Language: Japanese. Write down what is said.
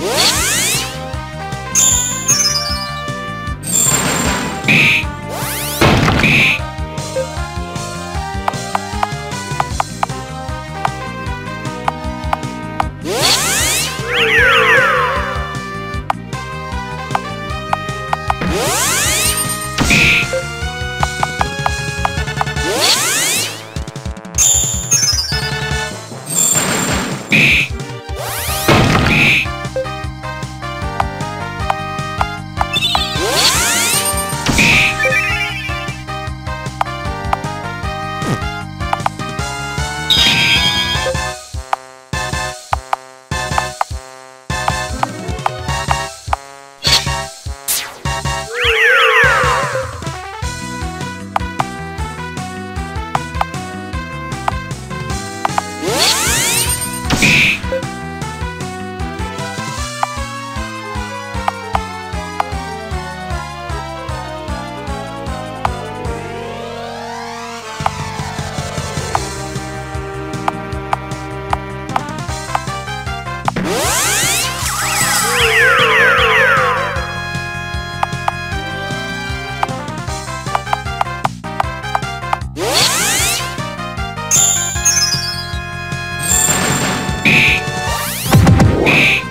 Whoa! Yeah.